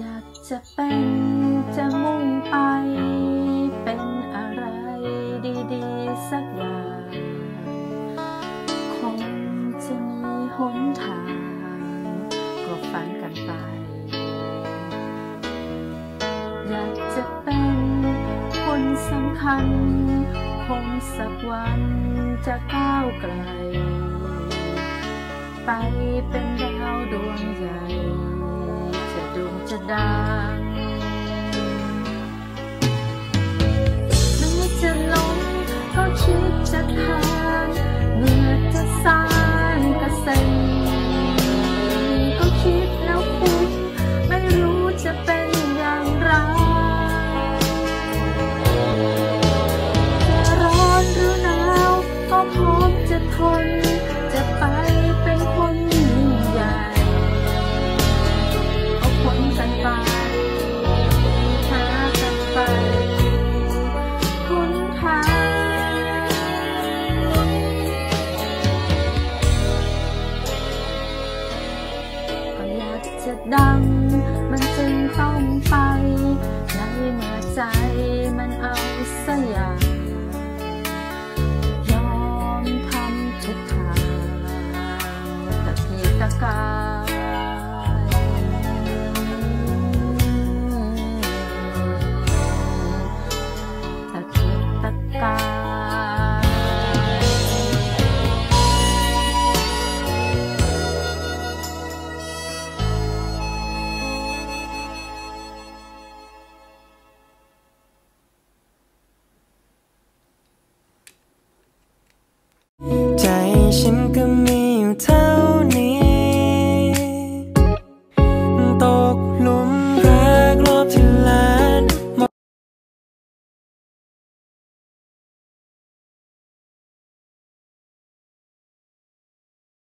อยากจะเป็นจะมุ่งไป เป็นอะไรดีๆ สักอย่าง คงจะมีหนทาง ก็ฝันกันไป อยากจะเป็นคนสำคัญ คงสักวันจะก้าวไกล ไปเป็นดาวดวงใหญ่ ดวงจะดา คุณทางก็อยากจะดัง มันจึงต้องไปในเมื่อใจมันเอาสยาม ฉันก็มีอยู่เท่า